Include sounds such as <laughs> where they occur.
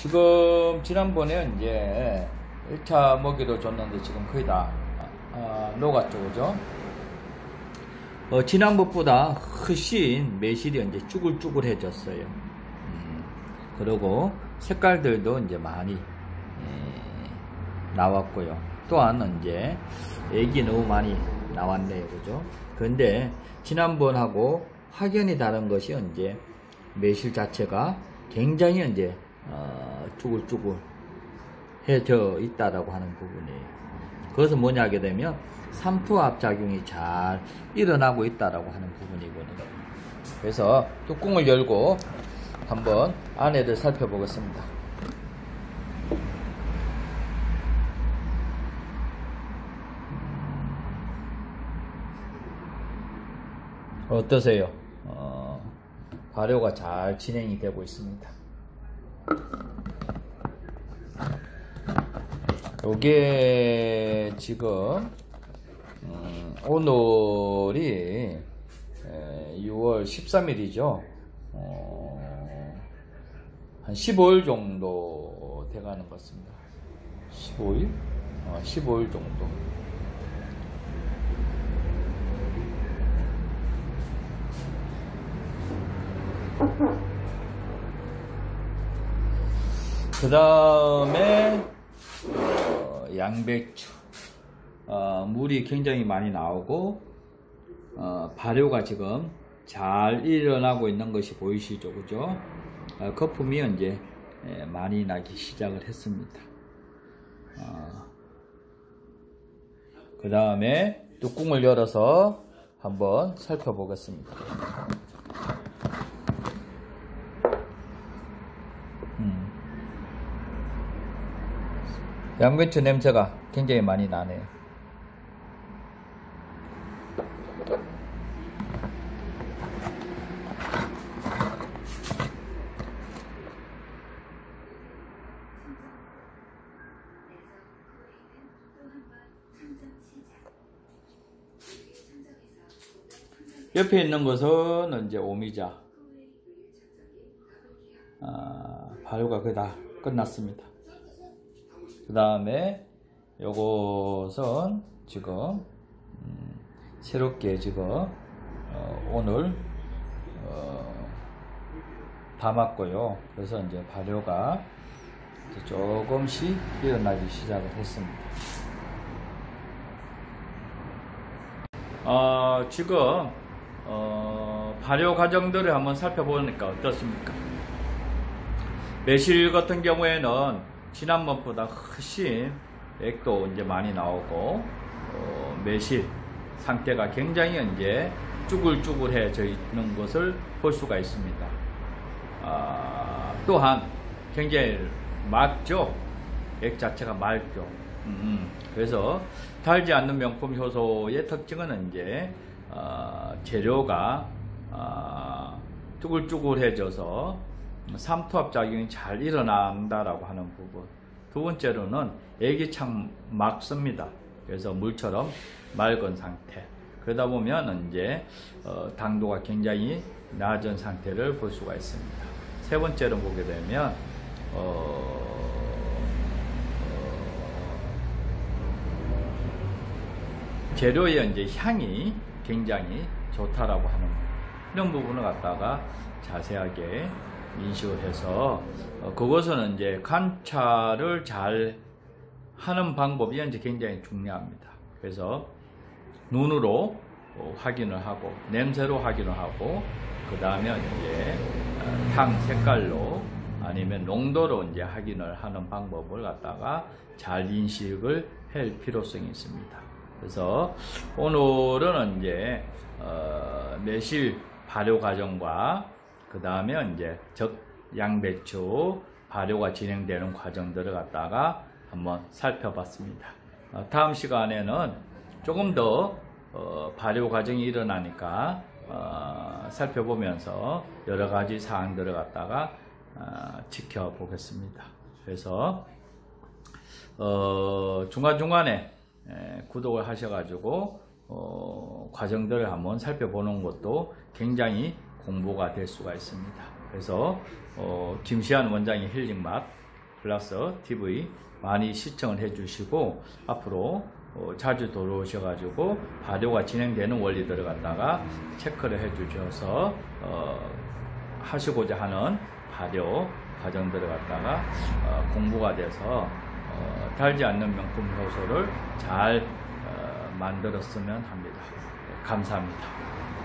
지금 지난번에 이제 1차 먹이도 줬는데 지금 거의 다 아, 녹았죠, 그죠? 어, 지난번보다 훨씬 매실이 이제 쭈글쭈글해졌어요. 음, 그리고 색깔들도 이제 많이 에, 나왔고요. 또한 이제 애기 너무 많이 나왔네요, 그죠? 근데 지난번하고 확연히 다른 것이 이제 매실 자체가 굉장히 이제 어, 쭈글쭈글 해져 있다라고 하는 부분이에요. 그것은 뭐냐 하게 되면 삼투압 작용이 잘 일어나고 있다라고 하는 부분이거든요. 그래서 뚜껑을 열고 한번 안에를 살펴보겠습니다. 어떠세요? 어, 발효가 잘 진행이 되고 있습니다. 요게 지금 음, 오늘이 6월 13일이죠. 어, 한 15일 정도 돼가는 것 같습니다. 15일? 어, 15일 정도. <laughs> 그 다음에 어, 양배추. 어, 물이 굉장히 많이 나오고 어, 발효가 지금 잘 일어나고 있는 것이 보이시죠? 그죠? 어, 거품이 이제 예, 많이 나기 시작을 했습니다. 그 다음에 뚜껑을 열어서 한번 살펴보겠습니다 음. 양배추 냄새가 굉장히 많이 나네요. 옆에 있는 것은 이제 오미자. 아, 발효가 거의 다 끝났습니다. 그 다음에 요것은 지금 음, 새롭게 지금 어, 오늘 어, 담았고요. 그래서 이제 발효가 이제 조금씩 일어나기 시작을 했습니다. 어, 지금 어, 발효 과정들을 한번 살펴보니까 어떻습니까? 매실 같은 경우에는 지난번보다 훨씬 액도 이제 많이 나오고 어, 매실 상태가 굉장히 이제 쭈글쭈글해져 있는 것을 볼 수가 있습니다. 아, 또한 굉장히 맑죠. 액 자체가 맑죠. 음, 그래서 달지 않는 명품 효소의 특징은 이제 어, 재료가 어, 쭈글쭈글해져서 삼투압 작용이 잘 일어난다라고 하는 부분. 두 번째로는 참 맑습니다. 그래서 물처럼 맑은 상태. 그러다 보면 이제 어, 당도가 굉장히 낮은 상태를 볼 수가 있습니다. 세 번째로 보게 되면 어, 어, 재료의 이제 향이 굉장히 좋다라고 하는 이런 부분을 갖다가 자세하게 인식을 해서 어, 그것은 이제 관찰을 잘 하는 방법이 이제 굉장히 중요합니다. 그래서 눈으로 어, 확인을 하고 냄새로 확인을 하고 그 다음에 이제 어, 향 색깔로 아니면 농도로 이제 확인을 하는 방법을 갖다가 잘 인식을 할 필요성이 있습니다. 그래서 오늘은 이제 어, 매실 발효 과정과 그 다음에 이제 적 양배추 발효가 진행되는 과정들을 갖다가 한번 살펴봤습니다. 어, 다음 시간에는 조금 더 어, 발효 과정이 일어나니까 어, 살펴보면서 여러 가지 사항들을 갖다가 어, 지켜보겠습니다. 그래서 어, 중간중간에 에, 구독을 하셔가지고 어, 과정들을 한번 살펴보는 것도 굉장히 공부가 될 수가 있습니다. 그래서 어, 김시한 원장의 힐링맛 플러스 TV 많이 시청을 해주시고 앞으로 어, 자주 들어오셔가지고 발효가 진행되는 원리들을 갖다가 체크를 해주셔서 어, 하시고자 하는 발효 과정들을 갖다가 어, 공부가 돼서 어, 달지 않는 명품 효소를 잘 어, 만들었으면 합니다. 감사합니다.